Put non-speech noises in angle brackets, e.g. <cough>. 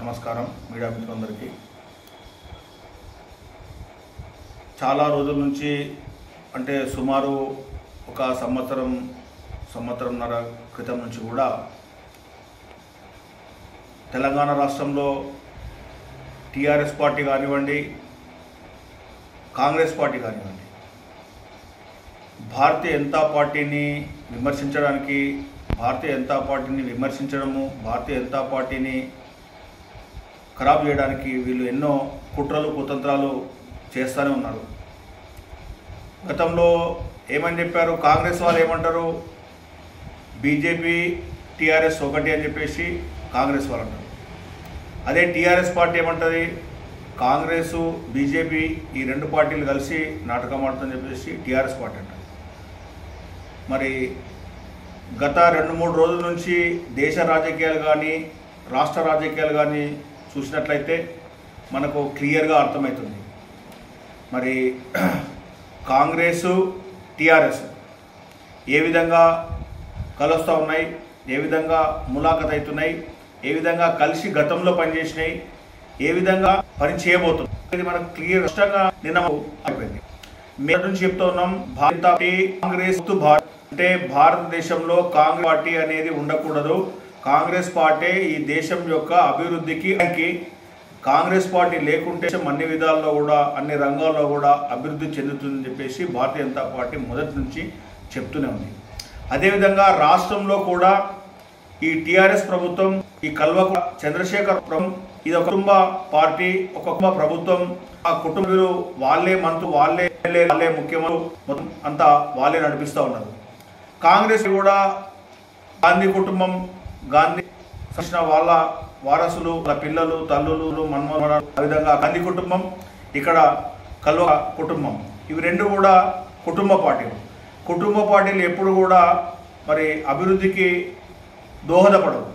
నమస్కారం మీడియా మిత్రులందరికీ. చాలా రోజుల నుంచి అంటే సుమారు ఒక సంవత్సరం సంవత్సరంన్నర క్రితం నుంచి కూడా తెలంగాణ రాష్ట్రంలో టీఆర్ఎస్ పార్టీ కానివ్వండి కాంగ్రెస్ పార్టీ కానివ్వండి భారతీయ జనతా పార్టీని విమర్శించడానికి భారతీయ జనతా పార్టీని విమర్శించడము భారతీయ జనతా పార్టీని ఖరాబ్ చేయడానికి వీళ్ళు ఎన్నో కుట్రలు కుతంత్రాలు చేస్తూనే ఉన్నారు. గతంలో ఏమని చెప్పారు? కాంగ్రెస్ వాళ్ళు ఏమంటారు? బీజేపీ టీఆర్ఎస్ ఒకటి అని చెప్పేసి కాంగ్రెస్ వాళ్ళు అంటారు. అదే టీఆర్ఎస్ పార్టీ ఏమంటుంది? కాంగ్రెస్ బీజేపీ ఈ రెండు పార్టీలు కలిసి నాటకం ఆడుతుందని చెప్పేసి టీఆర్ఎస్ పార్టీ అంటారు. మరి గత రెండు మూడు రోజుల నుంచి దేశ రాజకీయాలు కానీ రాష్ట్ర రాజకీయాలు కానీ చూసినట్లయితే మనకు క్లియర్గా అర్థమవుతుంది. మరి <clears throat> కాంగ్రెస్ టీఆర్ఎస్ ఏ విధంగా కలుస్తూ ఉన్నాయి ఏ విధంగా ములాఖత్ అవుతున్నాయి ఏ విధంగా కలిసి గతంలో పనిచేసినాయి ఏ విధంగా పని చేయబోతున్నాయి. ఇది మనకు క్లియర్ స్పష్టంగా నిన్న అయిపోయింది. మేము నుంచి చెప్తా ఉన్నాం భారత కాంగ్రెస్ భారత్ అంటే భారతదేశంలో కాంగ్రెస్ పార్టీ అనేది ఉండకూడదు. కాంగ్రెస్ పార్టీ ఈ దేశం యొక్క అభివృద్ధికి కాంగ్రెస్ పార్టీ లేకుంటే అన్ని విధాల్లో కూడా అన్ని రంగాల్లో కూడా అభివృద్ధి చెందుతుందని చెప్పేసి భారతీయ జనతా పార్టీ మొదటి నుంచి చెప్తూనే ఉంది. అదేవిధంగా రాష్ట్రంలో కూడా ఈ టీఆర్ఎస్ ప్రభుత్వం ఈ కల్వక చంద్రశేఖర్ ప్రభుత్వం ఇది ఒక కుటుంబ పార్టీ ఒక కుటుంబ ప్రభుత్వం ఆ కుటుంబీలు వాళ్ళే మంత్రు వాళ్ళే వాళ్ళే ముఖ్యమంత్రి మొత్తం అంతా వాళ్ళే నడిపిస్తూ ఉన్నారు. కాంగ్రెస్ కూడా గాంధీ కుటుంబం గాంధీ సంబంధించిన వాళ్ళ వారసులు వాళ్ళ పిల్లలు తల్లులు మన్మోహన ఆ విధంగా గాంధీ కుటుంబం ఇక్కడ కల్వ కుటుంబం. ఇవి రెండు కూడా కుటుంబ పార్టీలు. కుటుంబ పార్టీలు ఎప్పుడు కూడా మరి అభివృద్ధికి దోహదపడవు.